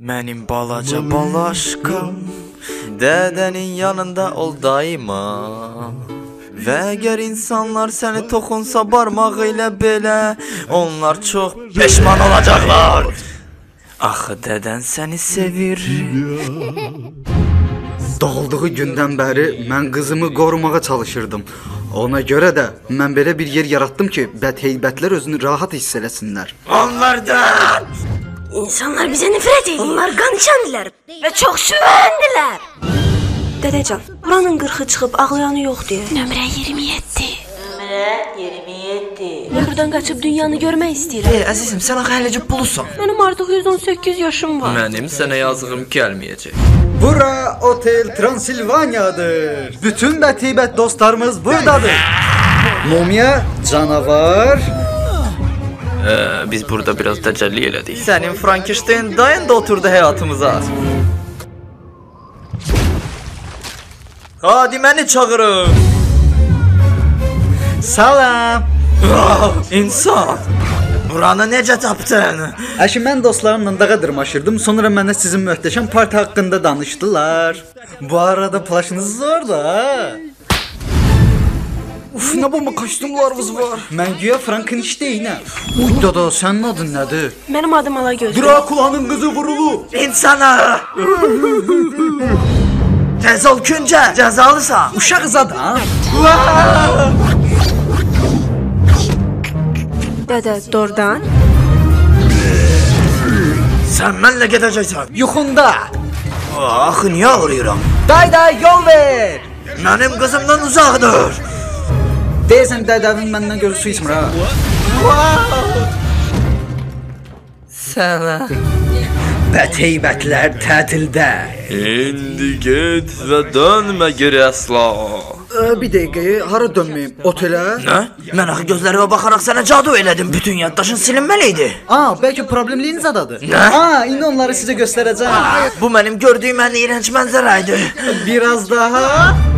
Mənim balaca balaşqam Dədənin yanında ol daima Və əgər insanlar səni toxunsa barmağı ilə belə Onlar çox peşman olacaqlar Axı dədən səni sevir Doğulduğu gündən bəri mən qızımı qorumağa çalışırdım. Ona görə də mən belə bir yer yaratdım ki, bədheybətlər özünü rahat hiss eləsinlər. Onlardan İnsanlar bizə nifrət edir. Onlar qan içəndilər və çox şübhələndirlər. Dədəcan, buranın qırxı çıxıb ağlayanı yoxdur. Nömrə 27. Nömrə 27. Mən buradan qaçıb dünyanı görmək istəyirəm. Ey əzizim sən axı hələcə pulusan Mənim artıq 118 yaşım var. Mənim sənə yazığım gəlməyəcək Bura Otel Transilvaniyadır. Bütün bədheybət dostlarımız buradadır. Mumya, canavar, Ee, biz burada biraz təcəlli elədik. Sənin Frankenstein dayın da oturdu həyatımıza. Hadi məni çağırın. salam. Ah, İnsan. Buranı necə tapdın? Əşi mən dostlarımla dağa dırmaşırdım. Sonra mənə sizin möhtəşəm parti haqqında danışdılar. Bu arada plaşınız orada. ha? Uf, nə bomba kostyumlarımız var. Mən güya Frankensteinəm. Uy dada, sənin adın nədir? Mənim adım Alagöz. Drakulanın qızı vurulu. İnsana. Ol küncə, cəzalısan. Uşaq zad ha? Dədə, doğrudan? Sən mənlə gedəcəksən. Yuxunda. Axı niyə ağrıyıram? Day day yol ver. Mənim qızımdan uzaq dur. Deyəsən dədəvin məndən görə su içmir ha. Sənə. Bədheybətlər tətildə. İndi get və dönmə geri əsla. Ə, bir dəqiqə, hara dönməyim? Otelə? Nə? Mən axı gözlərimə baxaraq sənə cadu elədim. Bütün yaddaşın silinməli idi. Aa, bəlkə problemliyiniz adadır. Nə? Aa, indi onları sizə göstərəcəm. Bu mənim gördüyüm ən iyrənc mənzərə idi. Biraz daha.